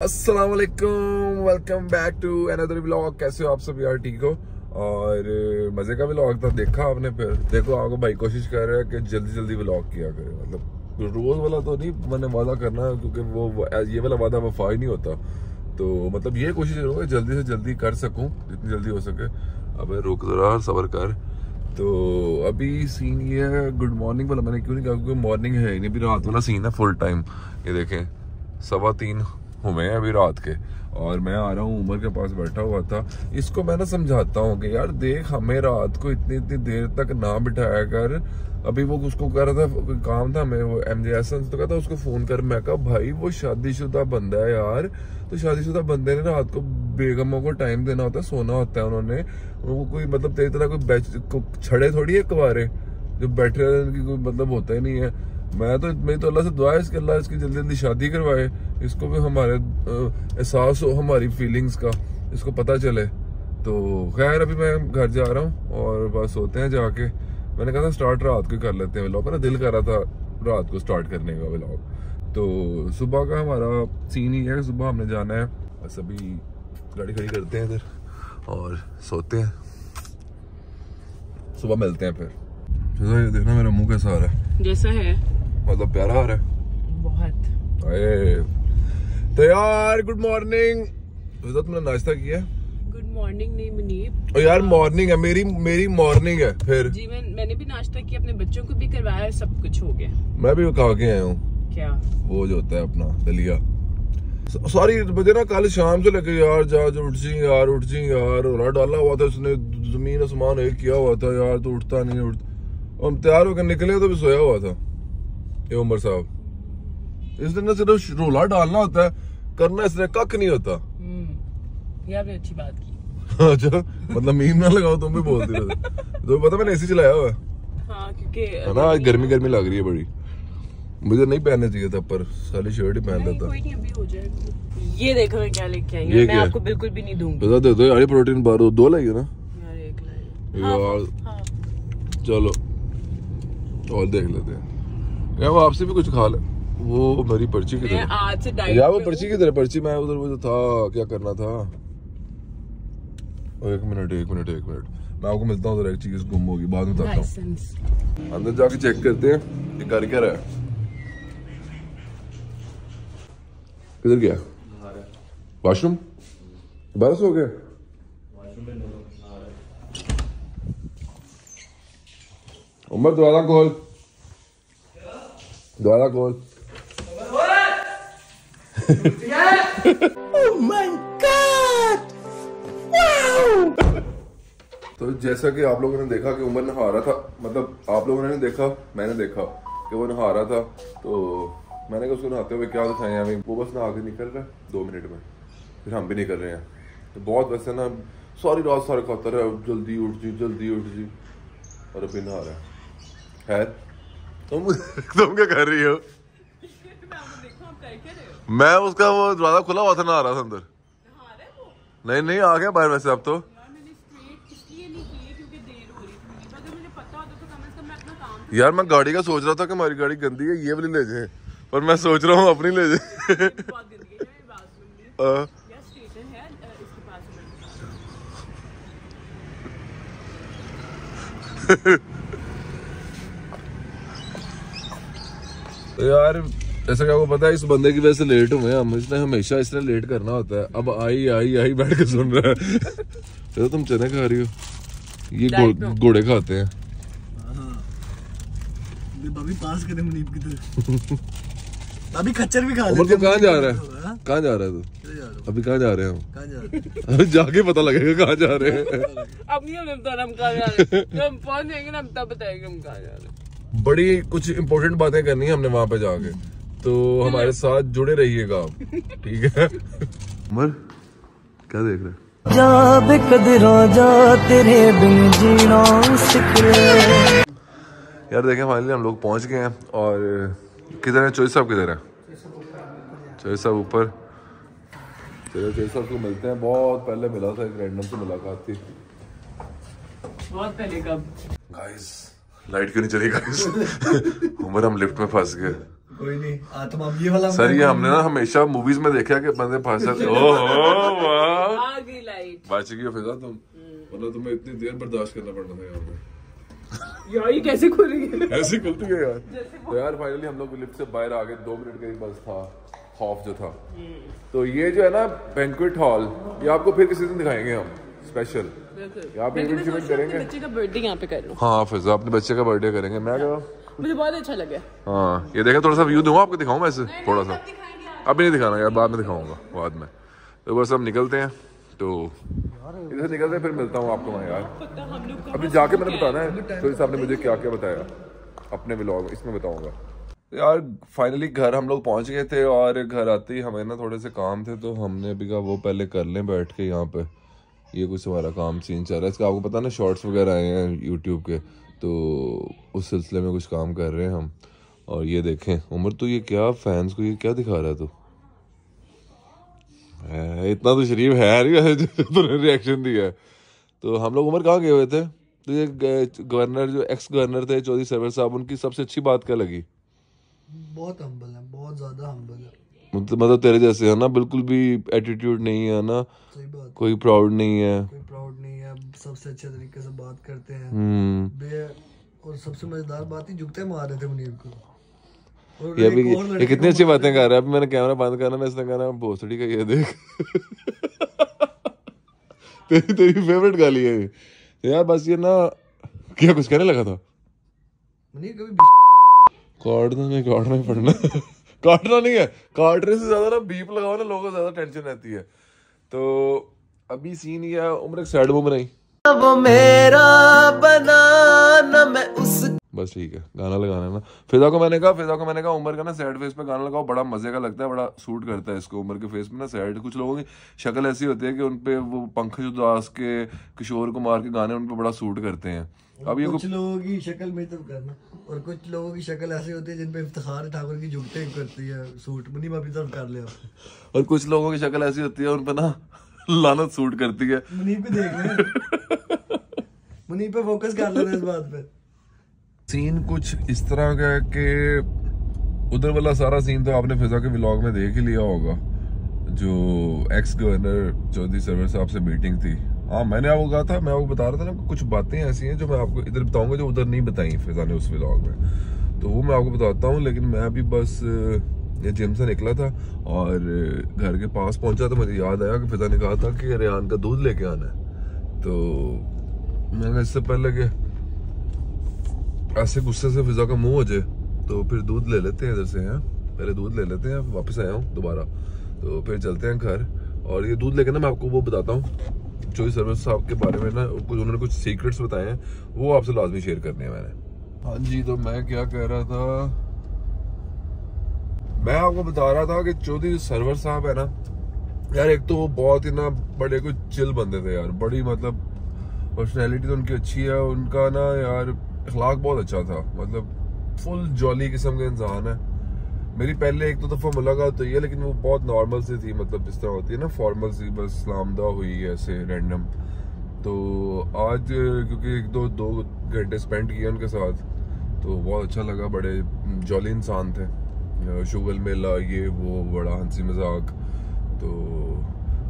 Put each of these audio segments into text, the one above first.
अस्सलाम वालेकुम back to another vlog कैसे हो आप सब यार, ठीक हो? और मज़े का व्लॉग था देखा आपने फिर। देखो आपको भाई कोशिश कर रहा है कि जल्दी जल्दी व्लॉग किया करे। मतलब रोज वाला तो नहीं, मैंने वादा करना है, क्योंकि वो ये वाला वादा वफा ही नहीं होता। तो मतलब ये कोशिश करूँगा जल्दी से जल्दी कर सकूँ, जितनी जल्दी हो सके। अब रुक जरा, सबर कर। तो अभी सीन ये है गुड मॉर्निंग वाला। मैंने क्यों नहीं कहा? क्योंकि मॉर्निंग है ही नहीं। अभी रात वाला सीन है फुल टाइम ये देखें, सवा तीन। हुए हैं अभी रात के, और मैं आ रहा हूँ, उमर के पास बैठा हुआ था। इसको मैं ना समझाता हूँ कि यार देख, हमें रात को इतनी इतनी देर तक ना बिठाया कर। अभी वो उसको कर रहा था, काम था, मैं वो एम जे एस तो कहता उसको फ़ोन कर। मैं कहा, भाई, वो शादीशुदा बंदा है यार। तो शादीशुदा बंदे ने रात को बेगमों को टाइम देना होता है सोना होता है उन्होंने। वो कोई मतलब तेरी तरह कोई छड़े थोड़ी है कुवारे जो बैठे रहने की कोई मतलब होता ही नहीं है। मैं तो मेरी तो अल्लाह से दुआ है इसके अल्लाह इसकी जल्दी जल्दी शादी करवाए। इसको भी हमारे एहसास हो हमारी फीलिंग्स का, इसको पता चले। तो खैर, अभी मैं घर जा रहा हूँ और बस होते हैं जाके। मैंने कहा था स्टार्ट रात को कर लेते हैं व्लॉग मेरा दिल कर रहा था रात को स्टार्ट करने का व्लॉग तो सुबह का हमारा सीन ही है, सुबह हमने जाना है। बस अभी गाड़ी खड़ी करते हैं इधर और सोते हैं। सुबह मिलते हैं फिर। देखना मेरा मुँह कैसा आ रहा है। जैसा है। मतलब प्यारा आ रहा है। बहुत। अरे तो यार गुड मॉर्निंग फिजा तुमने नाश्ता किया? गुड मॉर्निंग नहीं मुनीब। और यार मॉर्निंग है मेरी मेरी मॉर्निंग है फिर। जी मैं मैंने भी नाश्ता किया अपने बच्चों को भी करवाया सब कुछ हो गया। मैं भी खा के आया हूँ। क्या? वो जो होता है अपना दलिया। सॉरी मुझे ना कल शाम से लगे यार जा जो उठ जी यार उठ जी यार रोला डाला हुआ था उसने ज़मीन आसमान एक किया हुआ था यार तो उठता नहीं उठता हम तैयार होकर निकले तो भी सोया हुआ था। ये उमर साहब इस दिन ना सिर्फ़ रोला डालना होता है करना इसने कख नहीं होता। हम्म अच्छी बात की। अच्छा मतलब मीम ना लगाओ तुम भी बोलती हो तो पता मैंने एसी चलाया हुआ है? हाँ है ना आज गर्मी गर्मी लग रही है बड़ी। मुझे नहीं पहनना चाहिए था पर साली शर्ट ही पहन लेता। हो ये देखो मैं क्या लेके आई हूँ। मैं क्या? आपको बिल्कुल भी नहीं दूँगी। बता दे दो यार प्रोटीन बार दो लगी ना। यार एक लाई यार हाँ। चलो और देख लेते हैं। यार वो आपसे भी कुछ खा ले। वो मेरी पर्ची मैं किधर आज से है डाइट यार वो पर्ची हूँ। किधर है? पर्ची मैं उधर वो जो था क्या करना था? एक मिनट एक मिनट एक मिनट। मैं आपको मिलता हूँ उधर एक चीज़ गुम होगी बाद में बताता हूँ। अंदर जाके चेक करते हैं ये कर क्या रहा है? किधर गया? वॉशरूम बरस हो गया उम्र द्वारा खोल। द्वारा खोल तो जैसा कि आप लोगों ने देखा कि उमर नहा रहा था मतलब आप लोगों ने नहीं देखा मैंने देखा कि वो नहा रहा था तो मैंने कहा उसको नहाते हुए क्या दिखाएँ हमें वो बस नहा के निकल रहा है दो मिनट में फिर हम भी नहीं कर रहे हैं। तो बहुत वैसे ना सारी रात सारे खाता रहा जल्दी उठ जी जल्दी उठ जी और अभी नहा रहा है। खैर तुम तुम क्या कर रही हो? मैं उसका वो दरवाज़ा खुला हुआ था नहा रहा था अंदर। नहीं नहीं, आ गया बाहर वैसे अब तो। यार, मैं गाड़ी का सोच रहा था कि हमारी गाड़ी गंदी है, ये वाली ले जाए, पर मैं सोच रहा हूँ अपनी ले जाए। तो यार ऐसा क्या आपको पता है इस बंदे की वजह से लेट हुए हम। इसने हमेशा इसने लेट करना होता है। अब आई आई आई बैठ के सुन रहा है। चलो तुम चने खा रही हो? ये हो। घोड़े खाते हैं। अभी पास करे मुनीब की तरह। अभी खच्चर भी खा लेते तो कहाँ जा रहा है? हाँ? कहाँ जा रहा है तू? हो? अभी कहाँ जा रहे हैं हम? जा रहे जाके पता लगेगा कहाँ जा रहे हैं। अब नहीं हमें पता हम कहाँ जा रहे हैं? जब हम पहुँच जाएँगे ना हम तब बताएँगे हम कहाँ जा रहे हैं। बड़ी कुछ इम्पोर्टेंट बातें करनी है हमने वहाँ पे जाके। तो हमारे साथ जुड़े रहिएगा आप ठीक है? उमर क्या देख रहे जा बेकदरा जा तेरे बिन जीना सिख यार देखें फाइनली हम लोग पहुँच गए हैं और किधर है? चोरी साहब किधर है? चोरी साहब ऊपर। चलो चोरी साहब को मिलते हैं। बहुत पहले मिला था एक रैंडम से मुलाकात थी। बहुत पहले कब? गाइस लाइट क्यों नहीं चली गाइस उमर हम लिफ्ट में फंस गए। कोई नहीं ये वाला सर ये हमने ना हमेशा मूवीज़ में देखा कि बंदे फंस जाते ओहो वाह। बच गई हो फिजा तुम? मतलब तुम्हें इतनी देर बर्दाश्त करना पड़ना था यहाँ पे। यार ये कैसे खुल ऐसी खुलती है यार। तो यार फाइनली हम लोग लिफ्ट से बाहर आ गए। दो मिनट का ही बस था खौफ जो था। तो ये जो है ना बैंक्वेट हॉल ये आपको फिर किसी दिन दिखाएँगे हम स्पेशल यहाँ पे इवेंट इवेंट करेंगे? बच्चे का बर्थडे यहाँ पे कर लूँ। हाँ फिजा अपने बच्चे का बर्थडे करेंगे। मैं क्या? मुझे बहुत अच्छा लगा हाँ। ये देखा थोड़ा सा व्यू दूँगा आपको दिखाऊँ वैसे थोड़ा सा। अभी नहीं दिखाना यार बाद में दिखाऊँगा बाद में। तो बस हम निकलते हैं तो इधर निकलते हैं फिर मिलता हूँ आपको वहाँ यार। अभी जाके मैंने बताना है तो साहब ने मुझे क्या क्या बताया अपने व्लॉग इसमें बताऊँगा। यार फाइनली घर हम लोग पहुँच गए थे और घर आते ही हमें ना थोड़े से काम थे तो हमने भी कहा वो पहले कर लें बैठ के यहाँ पे। ये कुछ हमारा काम सीन चल रहा है। इसका आपको पता ना शॉर्ट्स वगैरह आए हैं यूट्यूब के तो उस सिलसिले में कुछ काम कर रहे हैं हम। और ये देखें, उम्र तो ये क्या फैंस को ये क्या दिखा रहा है तू? इतना तो शरीफ है नहीं तूने रिएक्शन दिया है। तो हम लोग, उमर, कहाँ गए हुए थे? तो ये गवर्नर जो एक्स गवर्नर थे, चौधरी सरवर साहब, उनकी सबसे अच्छी बात क्या लगी? बहुत हम्बल है, बहुत ज़्यादा हम्बल है। मतलब मतलब तेरे जैसे है ना बिल्कुल भी एटीट्यूड नहीं है ना कोई प्राउड नहीं है। कोई प्राउड नहीं है सबसे अच्छे तरीके से बात करते हैं। हम्म। और सबसे मज़ेदार बात ही जुगते मार रहे थे मुनीर को। ये और ये कितनी अच्छी बातें कर रहा है। अभी मैंने कैमरा बंद करना मैं इसने कहना भोसड़ी का ये देख। तेरी तेरी फेवरेट गाली है यार बस ये ना क्या कुछ कहने लगा था? मुनीर कभी काटना नहीं काटना ही पड़ना काटना नहीं है। काटने से ज़्यादा ना बीप लगाओ ना लोगों को ज़्यादा टेंशन रहती है। तो अभी सीन ये है उम्र एक सैड वो बनाई वो मेरा बना न मैं उस बस ठीक है गाना लगाना है ना। फिजा को मैंने कहा फिजा को मैंने कहा उमर का ना सैड फेस पे गाना लगाओ बड़ा मज़े का लगता है बड़ा सूट करता है इसको। उमर के फेस में ना सैड कुछ लोगों की शक्ल ऐसी होती है कि उन पे वो पंकज उदास के किशोर कुमार के गाने उन पे बड़ा सूट करते हैं। अब ये कुछ लोगों की शक्ल में तब करना। और कुछ लोगों की शक्ल ऐसी होती है जिन पे इफ्तिखार ठाकुर की जुगते करती है सूट। मुनीब अपनी तरफ़ कर ले और कुछ लोगों की शक्ल ऐसी होती है उन पे ना लानत सूट करती है। मुनीब पे देख ले। मुनीब पे फोकस कर लेना इस बात पे। सीन कुछ इस तरह का है कि उधर वाला सारा सीन तो आपने फिजा के व्लॉग में देख ही लिया होगा। जो एक्स गवर्नर चौधरी सरवर साहब से मीटिंग थी। हाँ मैंने आपको कहा था, मैं आपको बता रहा था ना कुछ बातें ऐसी हैं जो मैं आपको इधर बताऊँगा, जो उधर नहीं बताई फिजा ने उस व्लॉग में। तो वो मैं आपको बताता हूँ, लेकिन मैं अभी बस, ये जिम से निकला था और घर के पास पहुँचा तो मुझे याद आया कि फिजा ने कहा था कि रेहान का दूध लेके आना है। तो मैंने इससे पहले कि ऐसे गुस्से से फिजा का मुँह हो जाए तो फिर दूध ले लेते हैं इधर से, हैं? पहले दूध ले लेते हैं, वापस आया हूँ दोबारा। तो फिर चलते हैं घर। और ये दूध लेके ना मैं आपको वो बताता हूँ जो सर्विस साहब के बारे में ना कुछ उन्होंने कुछ सीक्रेट्स बताए हैं वो आपसे लाजमी शेयर करने हैं मैंने। हाँ जी तो मैं क्या कह रहा था? मैं आपको बता रहा था कि चौधरी सरवर साहब है ना यार एक तो वो बहुत ही ना बड़े कुछ चिल बंदे थे यार बड़ी मतलब पर्सनैलिटी तो उनकी अच्छी है उनका ना यार अखलाक बहुत अच्छा था मतलब फुल जॉली किस्म का इंसान है। मेरी पहले एक दो दफ़ा मुलाकात हुई है, लेकिन वो बहुत नॉर्मल सी थी मतलब जिस तरह होती है ना फॉर्मल सी, बस सलामदा हुई ऐसे रैंडम तो आज, क्योंकि एक दो दो घंटे स्पेंड किए उनके साथ तो बहुत अच्छा लगा, बड़े जॉली इंसान थे। शुगल मेला, ये, वो, बड़ा हँसी मज़ाक। तो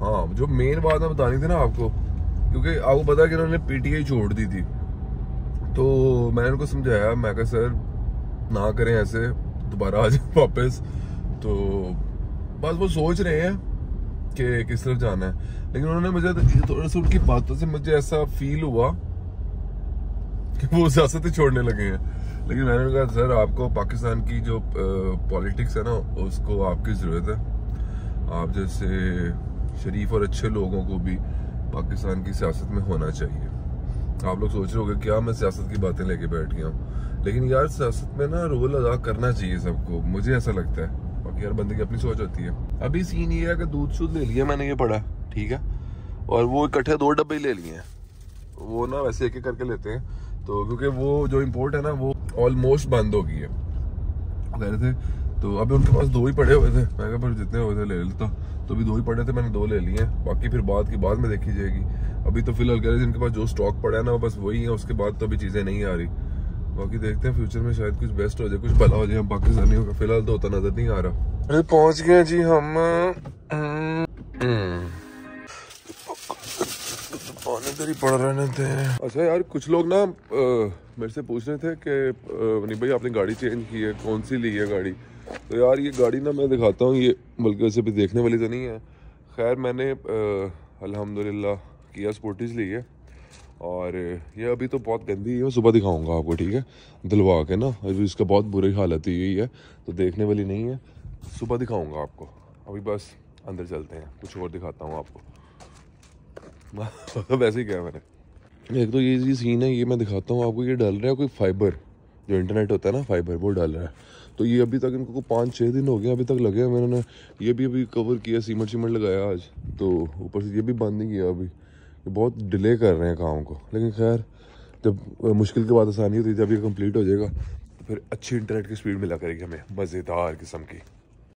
हाँ जो मेन बात मैं बतानी थी ना आपको, क्योंकि आपको पता है कि उन्होंने पीटीआई छोड़ दी थी। तो मैंने उनको समझाया, मैं कहा, सर, ना करें ऐसे दोबारा आ जाए वापस। तो बस वो सोच रहे हैं कि किस तरफ़ जाना है। लेकिन उन्होंने मुझे थोड़ा सा उनकी बातों से मुझे ऐसा फील हुआ कि वो सियासत ही छोड़ने लगे हैं। लेकिन मैंने कहा, सर, आपको पाकिस्तान की जो पॉलिटिक्स है ना, उसको आपकी ज़रूरत है। आप जैसे शरीफ और अच्छे लोगों को भी पाकिस्तान की सियासत में होना चाहिए। आप लोग सोच रहे होगे, क्या मैं सियासत की बातें लेके बैठ गया हूँ? लेकिन यार सियासत में ना रोल अदा करना चाहिए सबको। मुझे ऐसा लगता है। बाकी यार बंदे की अपनी सोच होती है। अभी सीन ये है कि दूध शूध ले लिया मैंने, ये पढ़ा, ठीक है? और वो इकट्ठे दो डब्बे ले लिए हैं। वो ना वैसे एक एक करके लेते हैं। तो क्योंकि वो जो इम्पोर्ट है ना, वो ऑलमोस्ट बंद हो गई है। कह रहे थे तो अभी उनके पास दो ही पड़े हुए थे। मैं कहा, पर जितने हुए थे ले लेता। तो अभी दो ही पड़े थे, मैंने दो ले लिए हैं। बाकी फिर बाद की, बाद में देखी जाएगी। अभी तो फ़िलहाल कह रहे थे, इनके पास जो स्टॉक पड़ा है ना बस वही है, उसके बाद तो अभी चीज़ें नहीं आ रही। बाकी देखते हैं फ्यूचर में शायद कुछ बेस्ट हो जाए कुछ भला हो जाए हम पाकिस्तानियों का फ़िलहाल तो होता नज़र नहीं आ रहा। अरे पहुँच गए जी हम। पानी इधर ही पड़ रहने थे। अच्छा यार कुछ लोग ना मेरे से पूछ रहे थे कि नहीं भाई आपने गाड़ी चेंज की है कौन सी ली है गाड़ी? तो यार ये गाड़ी ना मैं दिखाता हूँ ये बल्कि वैसे भी देखने वाली तो नहीं है। खैर मैंने अ, अल्हम्दुलिल्लाह किया स्पोर्टिस ली है। और ये अभी तो बहुत गंदी है, सुबह दिखाऊँगा आपको, ठीक है? दिलवा के ना, अभी इसका बहुत बुरी हालत ही हुई है तो देखने वाली नहीं है। सुबह दिखाऊँगा आपको। अभी बस अंदर चलते हैं, कुछ और दिखाता हूँ आपको। वैसे ही क्या मैंने। एक तो ये जी सीन है, ये मैं दिखाता हूँ आपको, ये डाल रहा है कोई फाइबर जो इंटरनेट होता है ना फाइबर वो डाल रहा है। तो ये अभी तक इनको पाँच छः दिन हो गए, अभी तक लगे हैं, मैंने, ये भी अभी कवर किया सीमेंट सीमेंट लगाया आज तो ऊपर से ये भी बंद नहीं किया अभी। ये बहुत डिले कर रहे हैं काम को। लेकिन खैर, जब मुश्किल के बाद आसानी होती है जब ये कंप्लीट हो जाएगा तो फिर अच्छी इंटरनेट की स्पीड मिला करेगी हमें, मज़ेदार किस्म की।